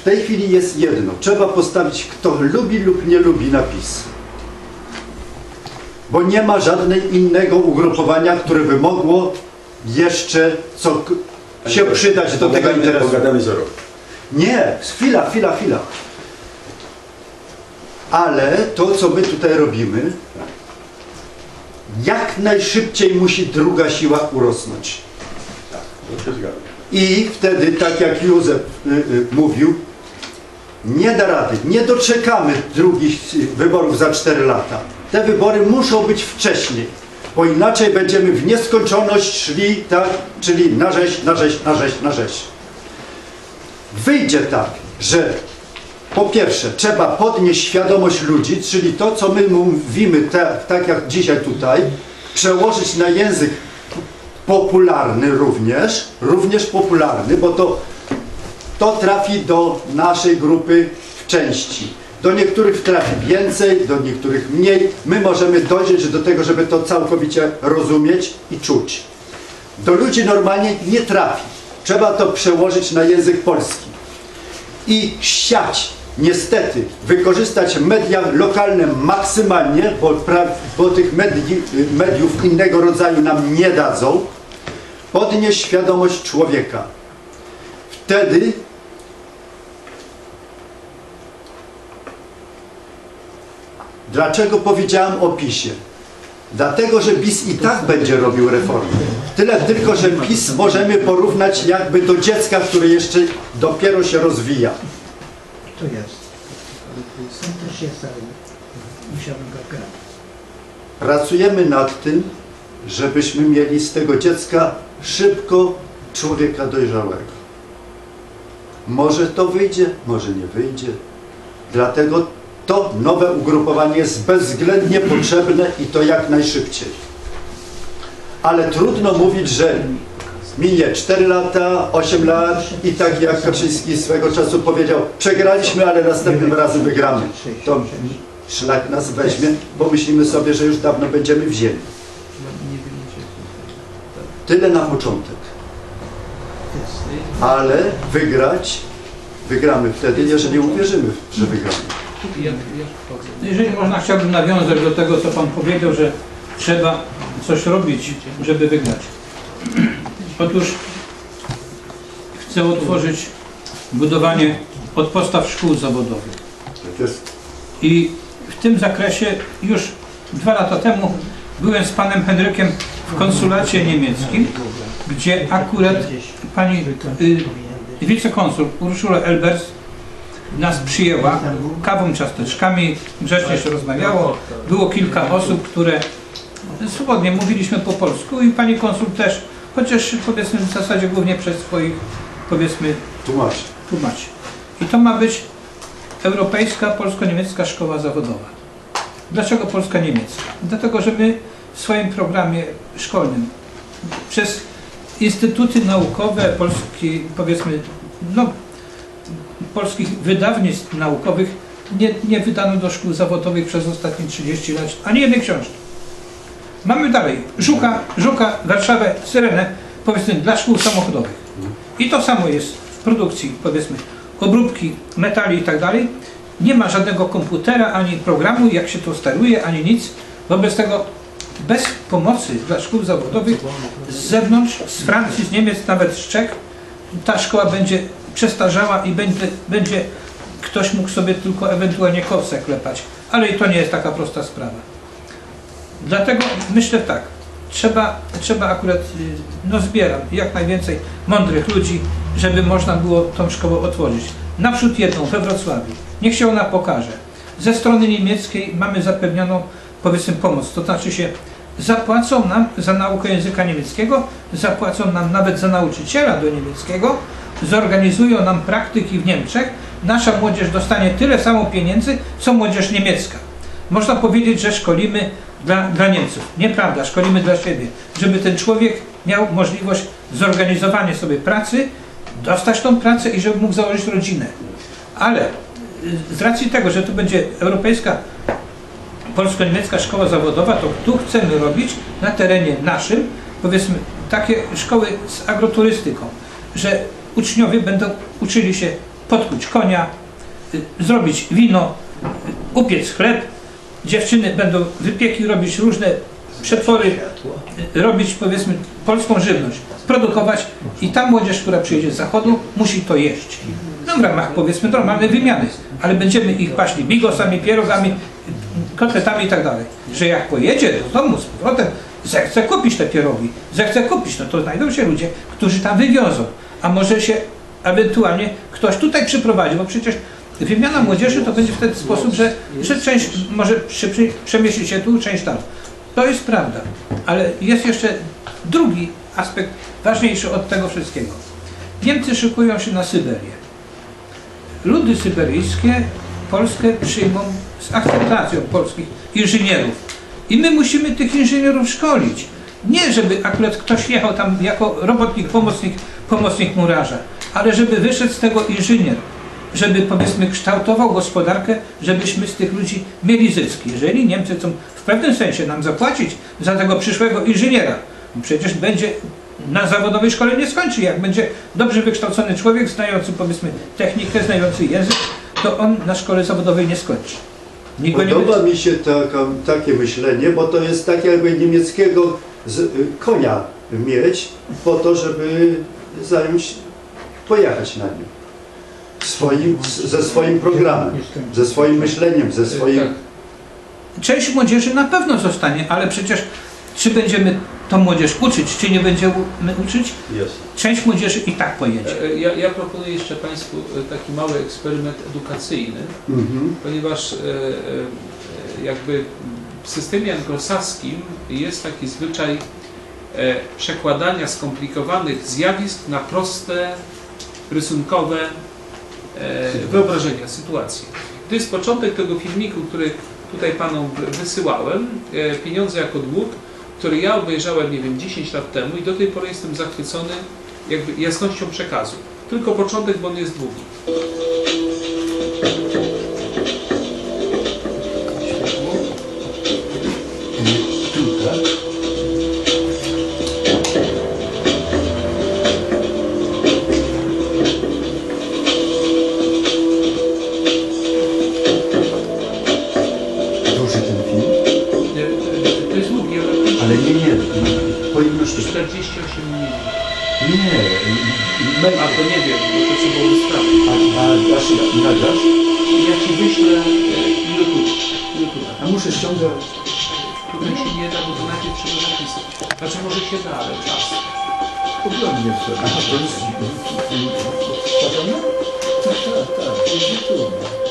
w tej chwili jest jedno. Trzeba postawić, kto lubi lub nie lubi napis. Bo nie ma żadnej innego ugrupowania, które by mogło jeszcze co się przydać do tego interesu. Pogadamy. Nie, chwila, chwila, chwila. Ale to, co my tutaj robimy, jak najszybciej musi druga siła urosnąć. To się zgadzam. I wtedy, tak jak Józef y, y, mówił, nie da rady, nie doczekamy drugich wyborów za 4 lata. Te wybory muszą być wcześniej, bo inaczej będziemy w nieskończoność szli, tak, czyli na rzeź, na rzeź, na rzeź, na rzeź. Wyjdzie tak, że po pierwsze trzeba podnieść świadomość ludzi, czyli to, co my mówimy, tak, tak jak dzisiaj tutaj, przełożyć na język popularny również, również popularny, bo to, to trafi do naszej grupy w części. Do niektórych trafi więcej, do niektórych mniej. My możemy dojrzeć do tego, żeby to całkowicie rozumieć i czuć. Do ludzi normalnie nie trafi. Trzeba to przełożyć na język polski i siać, niestety, wykorzystać media lokalne maksymalnie, bo, bo tych medii, mediów innego rodzaju nam nie dadzą, podnieść świadomość człowieka. Wtedy Dlaczego powiedziałem o PiSie? Dlatego, że PiS i tak będzie robił reformy. Tyle tylko, że PiS możemy porównać jakby do dziecka, które jeszcze dopiero się rozwija. To jest. Ten też jest, ale musiałbym go grać. Pracujemy nad tym, żebyśmy mieli z tego dziecka szybko człowieka dojrzałego. Może to wyjdzie, może nie wyjdzie. Dlatego to nowe ugrupowanie jest bezwzględnie potrzebne i to jak najszybciej. Ale trudno mówić, że minie 4 lata, 8 lat i tak jak Kaczyński swego czasu powiedział, przegraliśmy, ale następnym razem wygramy. To szlak nas weźmie, bo myślimy sobie, że już dawno będziemy wzięli. Tyle na początek. Ale wygrać, wygramy wtedy, jeżeli uwierzymy, że wygramy. Jeżeli można, chciałbym nawiązać do tego, co Pan powiedział, że trzeba coś robić, żeby wygrać. Otóż chcę otworzyć budowanie od podstaw szkół zawodowych. I w tym zakresie już dwa lata temu byłem z panem Henrykiem w konsulacie niemieckim, gdzie akurat pani y, wicekonsul Urszula Elbers nas przyjęła kawą, ciasteczkami, grzecznie się rozmawiało. Było kilka osób, które swobodnie mówiliśmy po polsku i pani konsul też, chociaż powiedzmy w zasadzie głównie przez swoich powiedzmy Tłumacz. tłumaczy. I to ma być Europejska Polsko-Niemiecka Szkoła Zawodowa. Dlaczego polska-niemiecka? Dlatego, że my w swoim programie szkolnym przez instytuty naukowe polskie, powiedzmy, no, polskich wydawnictw naukowych nie, nie wydano do szkół zawodowych przez ostatnie 30 lat ani jednej książki. Mamy dalej Żuka, Żuka, Warszawę, Syrenę, powiedzmy, dla szkół samochodowych. I to samo jest w produkcji, powiedzmy, obróbki metali i tak dalej. Nie ma żadnego komputera, ani programu, jak się to steruje, ani nic. Wobec tego bez pomocy dla szkół zawodowych z zewnątrz, z Francji, z Niemiec, nawet z Czech, ta szkoła będzie przestarzała i będzie, będzie ktoś mógł sobie tylko ewentualnie kosę klepać. Ale i to nie jest taka prosta sprawa. Dlatego myślę tak, trzeba, trzeba akurat, y, no zbieram jak najwięcej mądrych ludzi, żeby można było tą szkołę otworzyć. Naprzód jedną we Wrocławiu. Niech się ona pokaże. Ze strony niemieckiej mamy zapewnioną powiedzmy pomoc, to znaczy się zapłacą nam za naukę języka niemieckiego, zapłacą nam nawet za nauczyciela do niemieckiego, zorganizują nam praktyki w Niemczech, nasza młodzież dostanie tyle samo pieniędzy, co młodzież niemiecka. Można powiedzieć, że szkolimy dla, dla Niemców. Nieprawda, szkolimy dla siebie, żeby ten człowiek miał możliwość zorganizowania sobie pracy, dostać tą pracę i żeby mógł założyć rodzinę. Ale y, z racji tego, że tu będzie europejska polsko-niemiecka szkoła zawodowa, to tu chcemy robić na terenie naszym, powiedzmy, takie szkoły z agroturystyką, że uczniowie będą uczyli się podkuć konia, y, zrobić wino, y, upiec chleb. Dziewczyny będą wypieki robić, różne przetwory, y, robić powiedzmy polską żywność, produkować i ta młodzież, która przyjedzie z zachodu, musi to jeść. No w ramach powiedzmy normalnej wymiany, ale będziemy ich paśli bigosami, pierogami, kotletami i tak dalej. Że jak pojedzie do domu z powrotem, zechce kupić te pierogi, zechce kupić, no to znajdą się ludzie, którzy tam wywiozą. A może się ewentualnie ktoś tutaj przyprowadzi, bo przecież wymiana młodzieży to będzie w ten sposób, że, że część może przy, przy, przemieści się tu, część tam. To jest prawda, ale jest jeszcze drugi aspekt ważniejszy od tego wszystkiego. Niemcy szykują się na Syberię. Ludy syberyjskie Polskę przyjmą z akceptacją polskich inżynierów. I my musimy tych inżynierów szkolić. Nie, żeby akurat ktoś jechał tam jako robotnik, pomocnik, pomocnik murarza, ale żeby wyszedł z tego inżynier, żeby powiedzmy kształtował gospodarkę, żebyśmy z tych ludzi mieli zyski. Jeżeli Niemcy chcą w pewnym sensie nam zapłacić za tego przyszłego inżyniera, no przecież będzie na zawodowej szkole nie skończy. Jak będzie dobrze wykształcony człowiek, znający powiedzmy technikę, znający język, to on na szkole zawodowej nie skończy. Nikt nie Podoba mi się taka, takie myślenie, bo to jest tak jakby niemieckiego z, y, konia mieć po to, żeby zająć, pojechać na nim. Swoim, ze swoim programem, ze swoim myśleniem, ze swoim... Część młodzieży na pewno zostanie, ale przecież czy będziemy tą młodzież uczyć, czy nie będziemy uczyć, Jest. część młodzieży i tak pojedzie. E, Ja, ja proponuję jeszcze Państwu e, taki mały eksperyment edukacyjny, Mhm. ponieważ e, e, jakby w systemie anglosaskim jest taki zwyczaj e, przekładania skomplikowanych zjawisk na proste, rysunkowe e, wyobrażenia, sytuacje. To jest początek tego filmiku, który tutaj Panom wy- wysyłałem, e, Pieniądze jako dług, który ja obejrzałem, nie wiem, 10 lat temu i do tej pory jestem zachwycony jakby jasnością przekazu. Tylko początek, bo on jest długi. Ale nie, nie, po ilości... 48 minut. Nie, A to nie wiem, bo to trzeba było sprawdzić. a, a dasz, nagrasz? Ja Ci wyślę e, YouTube. YouTube. A muszę ściągać. Tutaj się nie da, bo to najpierw trzeba napisać. Znaczy może się da, ale czas. Oglądnie wtedy. A to jest... Tak, tak, tak. Jest YouTube.